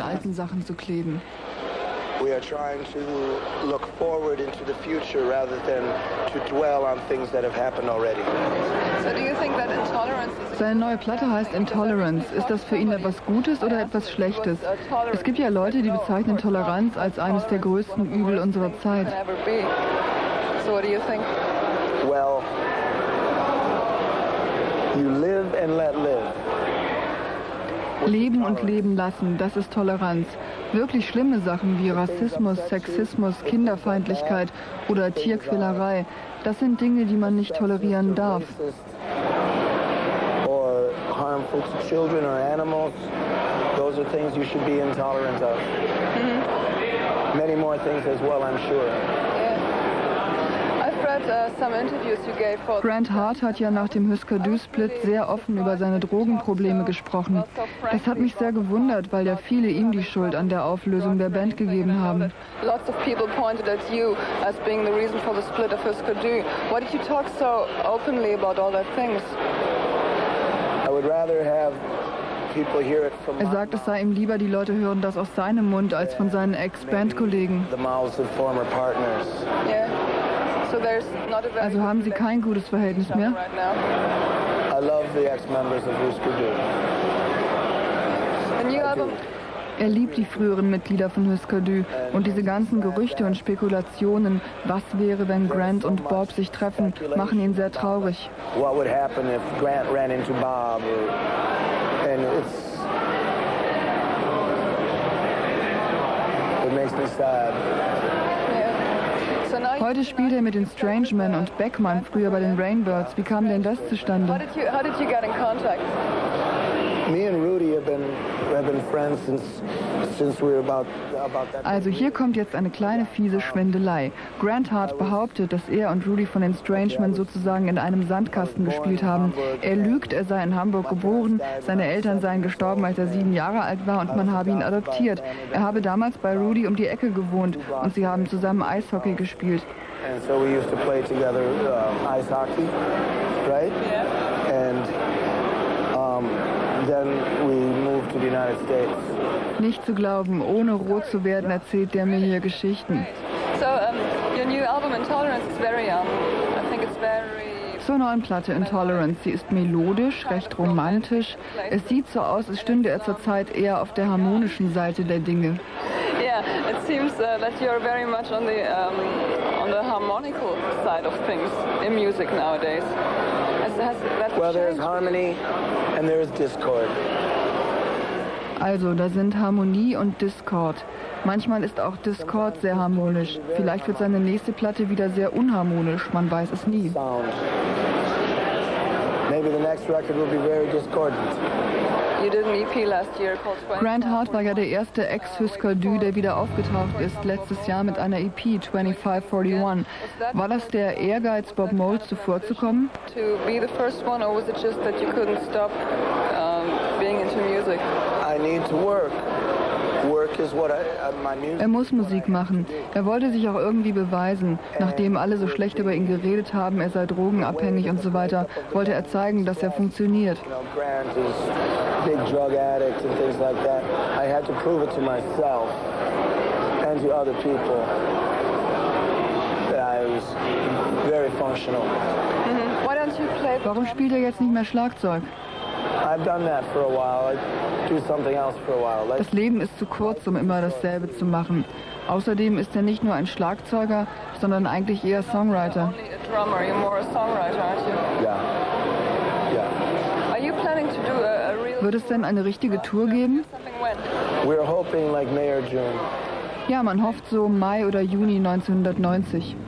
alten Sachen zu kleben. We are trying to look forward into the future rather than to dwell on things that have happened already. So do you think that intolerance is Seine neue Platte heißt Intolerance. Ist das für ihn etwas Gutes oder etwas Schlechtes? Es gibt ja Leute, die bezeichnen Toleranz als eines der größten Übel unserer Zeit. can ever be? So what do you think? Well, you live and let live. Leben und leben lassen, das ist Toleranz. Wirklich schlimme Sachen wie Rassismus, Sexismus, Kinderfeindlichkeit oder Tierquälerei, das sind Dinge, die man nicht tolerieren darf. Or harmful to children or animals. Those are things you should be intolerant of. Many more things as well, I'm sure. Grant Hart hat ja nach dem Husker Du-Split sehr offen über seine Drogenprobleme gesprochen. Das hat mich sehr gewundert, weil ja viele ihm die Schuld an der Auflösung der Band gegeben haben. Lots of people pointed at you as being the reason for the split of Husker Du. Why did you talk so openly about all that things? I would rather have people hear it from Er sagt, es sei ihm lieber, die Leute hören das aus seinem Mund als von seinen Ex-Bandkollegen. Yeah. Also haben Sie kein gutes Verhältnis mehr? Er liebt die früheren Mitglieder von Husker Du und diese ganzen Gerüchte und Spekulationen, was wäre, wenn Grant und Bob sich treffen, machen ihn sehr traurig. What would happen if Grant ran into Bob? Or, and it's it makes me sad. Yeah. So now you, Heute spielt er mit den Strangemen und Beckmann, früher bei den Rainbirds. Wie kam denn das how zustande? did you how did you get in contact? Me and Rudy have been have been friends since since we were about about that. Also hier kommt jetzt eine kleine fiese Schwindelei. Grant Hart behauptet, dass er und Rudy von den Strangemen sozusagen in einem Sandkasten gespielt haben. Er lügt, er sei in Hamburg geboren, seine Eltern seien gestorben, als er sieben Jahre alt war und man habe ihn adoptiert. Er habe damals bei Rudy um die Ecke gewohnt und sie haben zusammen Eishockey gespielt. And so we used to play together uh, ice hockey, right? And um, then we moved to the United States. Nicht zu glauben, ohne rot zu werden, erzählt der mir hier Geschichten. So um, your new album Intolerance is very um, I think it's very Zur neuen Platte Intolerance. Sie ist melodisch, recht romantisch. Es sieht so aus, als stünde er zurzeit eher auf der harmonischen Seite der Dinge. Yeah, it seems uh, that you're very much on the um, on the harmonical side of things in music nowadays. Has, has that Well, there's harmony and there's discord. Also, da sind Harmonie und Discord. Manchmal ist auch Discord sehr harmonisch. Vielleicht wird seine nächste Platte wieder sehr unharmonisch, man weiß es nie. Sound. Grant Hart war ja der erste Ex-Husker Du, der wieder aufgetaucht ist, letztes Jahr mit einer EP 2541. War das der Ehrgeiz, Bob Mould zuvorzukommen? To be the first one, or was it just that you couldn't stop um, being into music? I need to work. Work is what I, uh, my music. Er muss Musik machen. Er wollte sich auch irgendwie beweisen. Nachdem alle so schlecht über ihn geredet haben, er sei drogenabhängig und so weiter, wollte er zeigen, dass er funktioniert. You know, Grant is big drug addict and things like that. I had to prove it to myself and to other people that I was very functional. Why don't you play? Warum spielt er jetzt nicht mehr Schlagzeug? Das Leben ist zu kurz, um immer dasselbe zu machen. Außerdem ist er nicht nur ein Schlagzeuger, sondern eigentlich eher Songwriter. Wird es denn eine richtige Tour geben? something when? We're hoping like May or June. Ja, man hofft so Mai oder Juni 1990. Bye bye.